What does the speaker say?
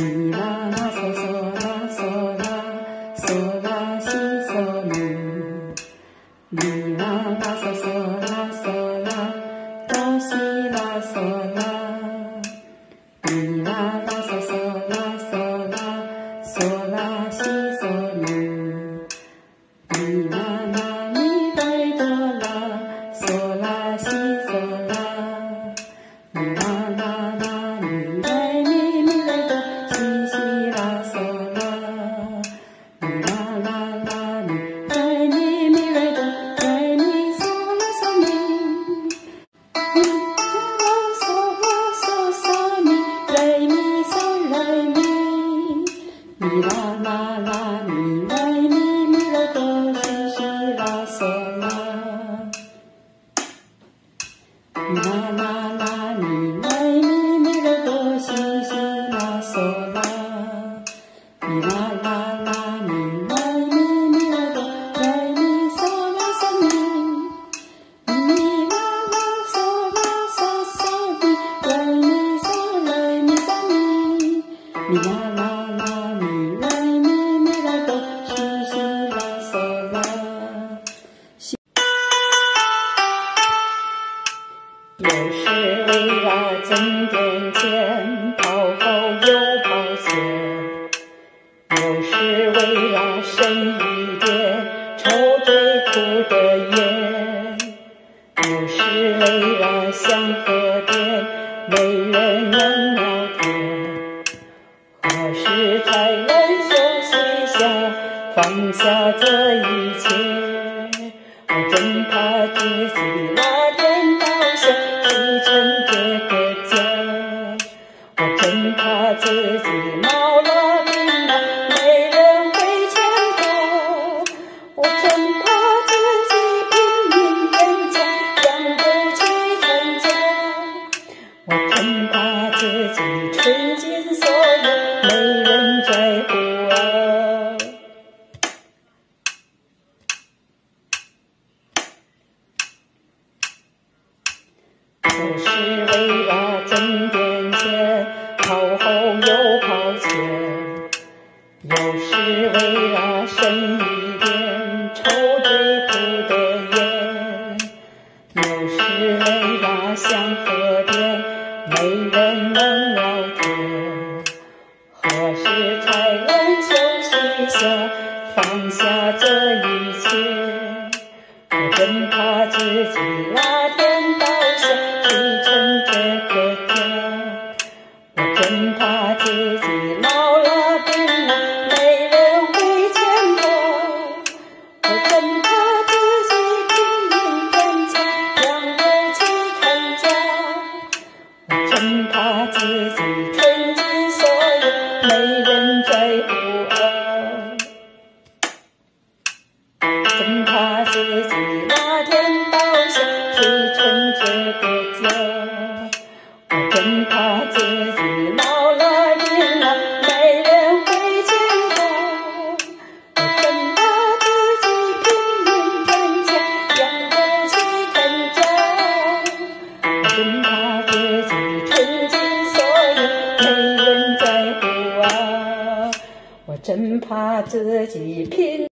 今苦的眼，有时累了想喝点，没人能聊天，何时才能休息下，放下这一切？我真怕自己哪天到。后又跑前，有时为了深一点抽最苦的烟，有时为了想喝点没人能聊天，何时才能休息下放下这一切？我真怕自己那天到下实成这个。是天之所欲，你人最不安。怎怕自己那天到时提纯洁的家，我真怕自己。怕自己拼。